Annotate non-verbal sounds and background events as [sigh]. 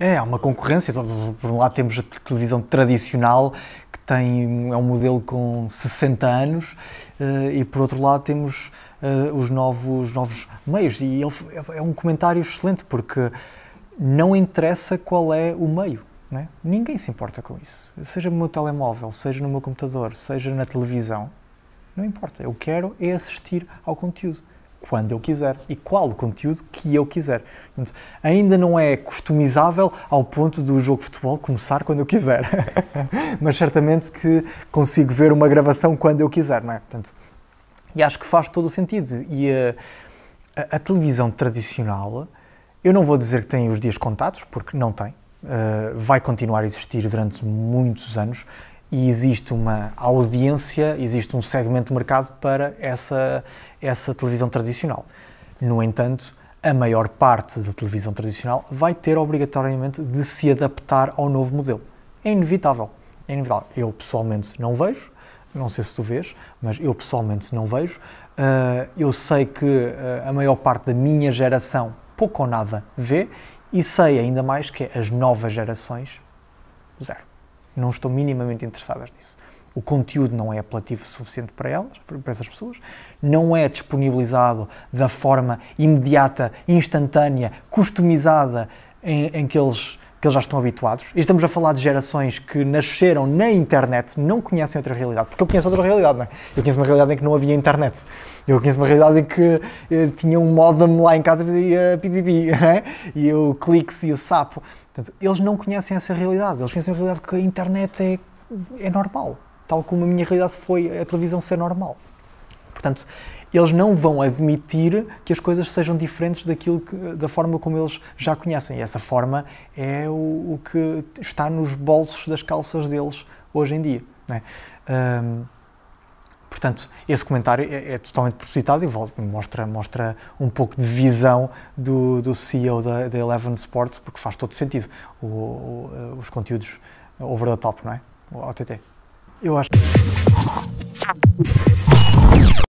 É, há uma concorrência. Por um lado temos a televisão tradicional, que tem, é um modelo com 60 anos, eh, e por outro lado temos uh, os novos, novos meios. E ele, é um comentário excelente, porque não interessa qual é o meio. É? Ninguém se importa com isso. Seja no meu telemóvel, seja no meu computador, seja na televisão, não importa. Eu quero é assistir ao conteúdo quando eu quiser e qual o conteúdo que eu quiser. Portanto, ainda não é customizável ao ponto do jogo de futebol começar quando eu quiser, [laughs] mas certamente que consigo ver uma gravação quando eu quiser, não é? Portanto, e acho que faz todo o sentido. E a, a, a, televisão tradicional, eu não vou dizer que tem os dias contados, porque não tem. Uh, vai continuar a existir durante muitos anos e existe uma audiência, existe um segmento de mercado para essa, essa televisão tradicional. No entanto, a maior parte da televisão tradicional vai ter obrigatoriamente de se adaptar ao novo modelo. É inevitável. É inevitável. Eu pessoalmente não vejo, não sei se tu vês, mas eu pessoalmente não vejo. Uh, eu sei que uh, a maior parte da minha geração pouco ou nada vê e sei ainda mais que as novas gerações, zero. Não estão minimamente interessadas nisso. O conteúdo não é apelativo suficiente para elas, para essas pessoas, não é disponibilizado da forma imediata, instantânea, customizada em, em que eles que eles já estão habituados. E estamos a falar de gerações que nasceram na internet, não conhecem outra realidade. Porque eu conheço outra realidade, não é? Eu conheço uma realidade em que não havia internet. Eu conheço uma realidade em que eh, tinha um modem lá em casa e fazia pipipi, [laughs] é? e o cliques e o sapo. Portanto, eles não conhecem essa realidade. Eles conhecem a realidade que a internet é, é normal. Tal como a minha realidade foi a televisão ser normal. Portanto, eles não vão admitir que as coisas sejam diferentes daquilo que, da forma como eles já conhecem. E essa forma é o, o que está nos bolsos das calças deles hoje em dia. É? Um, portanto, esse comentário é, é, totalmente propositado e mostra, mostra um pouco de visão do, do CEO da, da Eleven Sports, porque faz todo sentido o, o, os conteúdos over the top, não é? O OTT. Eu acho.